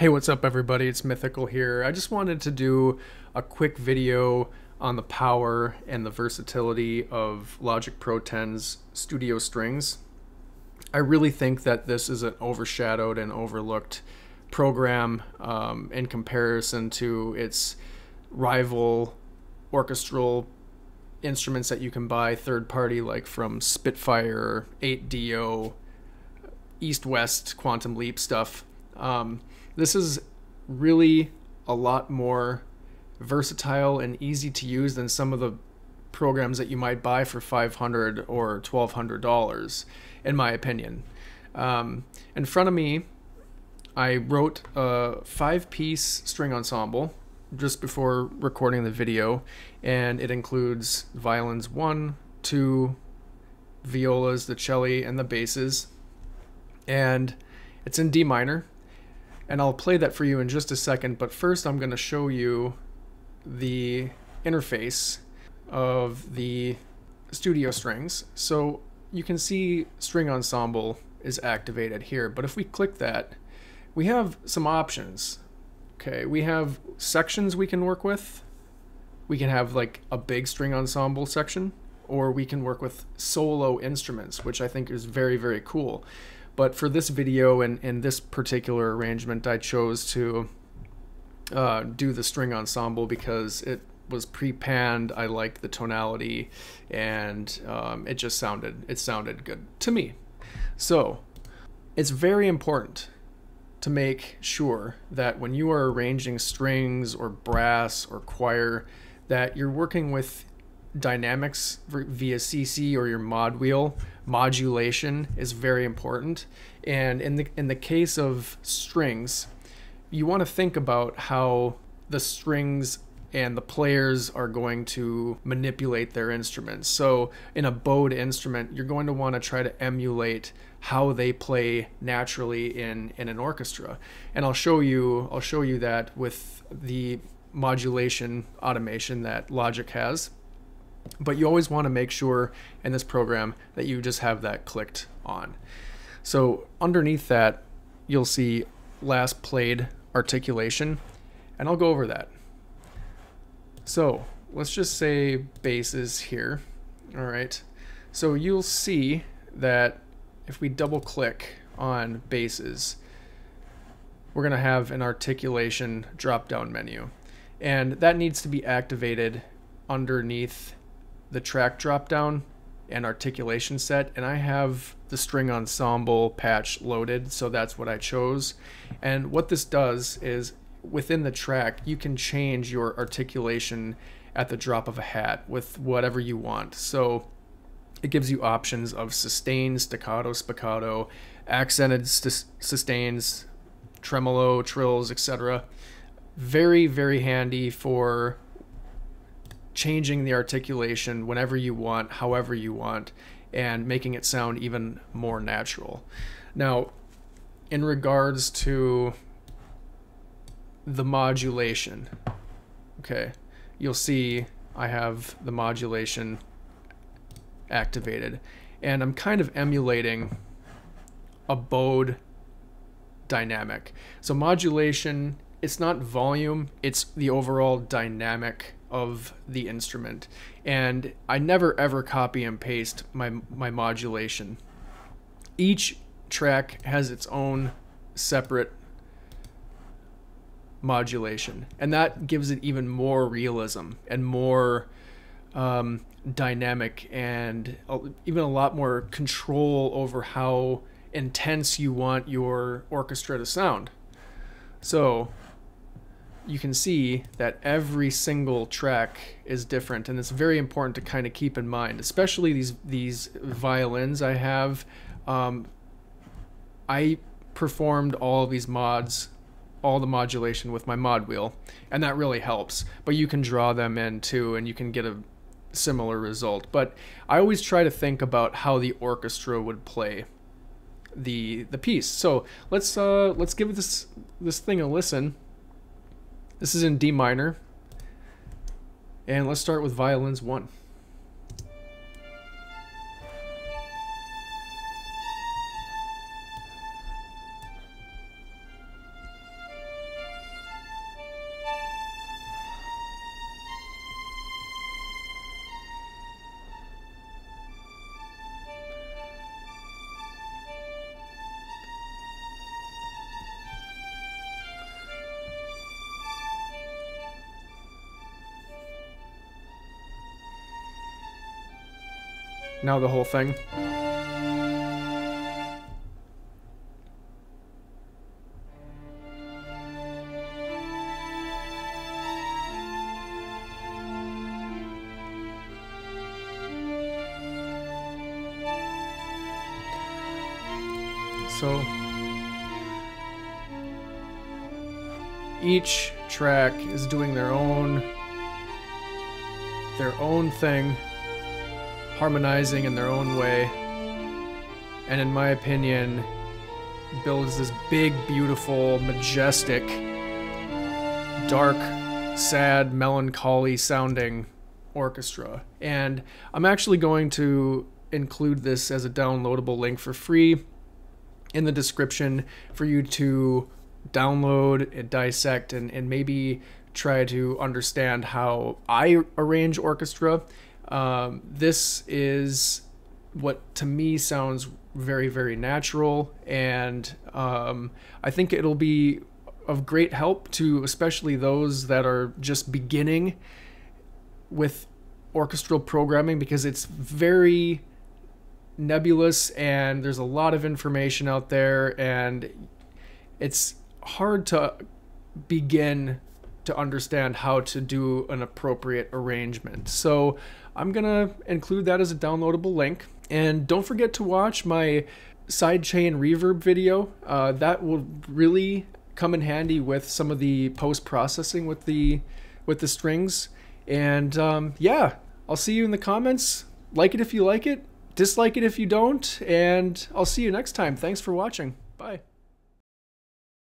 Hey, what's up, everybody? It's Mythical here. I just wanted to do a quick video on the power and the versatility of Logic Pro 10's studio strings. I really think that this is an overshadowed and overlooked program um, in comparison to its rival orchestral instruments that you can buy third party, like from Spitfire, 8Dio, East West, Quantum Leap stuff. Um, this is really a lot more versatile and easy to use than some of the programs that you might buy for 500 or 1200 dollars in my opinion. Um, in front of me i wrote a five piece string ensemble just before recording the video and it includes violins one two violas the cello and the basses. And it's in d minor and I'll play that for you in just a second. But first, I'm going to show you the interface of the studio strings. So you can see string ensemble is activated here. But if we click that, we have some options. Okay, we have sections we can work with. We can have like a big string ensemble section, or we can work with solo instruments, which I think is very, very cool. But for this video and, this particular arrangement, I chose to uh, do the string ensemble because it was pre-panned. I liked the tonality, and um, it just sounded it sounded good to me. So it's very important to make sure that when you are arranging strings or brass or choir, that you're working with dynamics via CC or your mod wheel modulation is very important. And in the in the case of strings, you want to think about how the strings and the players are going to manipulate their instruments. So in a bowed instrument, you're going to want to try to emulate how they play naturally in in an orchestra. And I'll show you I'll show you that with the modulation automation that Logic has. But you always want to make sure in this program that you just have that clicked on. So underneath that, you'll see last played articulation, and I'll go over that. So let's just say basses here. All right. So you'll see that if we double click on basses, we're going to have an articulation drop down menu. And that needs to be activated underneath the track drop down and articulation set and I have the string ensemble patch loaded so that's what I chose. And what this does is within the track you can change your articulation at the drop of a hat with whatever you want. So it gives you options of sustained staccato spiccato accented st- sustains tremolo trills etc very very handy for changing the articulation whenever you want, however you want, and making it sound even more natural. Now, in regards to the modulation, okay, you'll see I have the modulation activated, and I'm kind of emulating a bowed dynamic. So modulation, it's not volume, it's the overall dynamic of the instrument. And I never ever copy and paste my my modulation. Each track has its own separate modulation, and that gives it even more realism and more um, dynamic and even a lot more control over how intense you want your orchestra to sound. So you can see that every single track is different and it's very important to kind of keep in mind especially these these violins I have. Um, I performed all these mods all the modulation with my mod wheel and that really helps but you can draw them in too and you can get a similar result but I always try to think about how the orchestra would play the the piece. So let's uh let's give this this thing a listen this is in D minor. And let's start with violins 1. Now the whole thing. So each track is doing their own their own thing, harmonizing in their own way. And in my opinion, builds this big, beautiful, majestic, dark, sad, melancholy sounding orchestra. And I'm actually going to include this as a downloadable link for free in the description for you to download and dissect and, and maybe try to understand how I arrange orchestra. Um, this is what to me sounds very, very natural, and um, I think it'll be of great help to especially those that are just beginning with orchestral programming because it's very nebulous and there's a lot of information out there and it's hard to begin to understand how to do an appropriate arrangement. So I'm gonna include that as a downloadable link. And don't forget to watch my sidechain reverb video. Uh, that will really come in handy with some of the post processing with the with the strings. And um, yeah, I'll see you in the comments. Like it if you like it, dislike it if you don't, and I'll see you next time. Thanks for watching.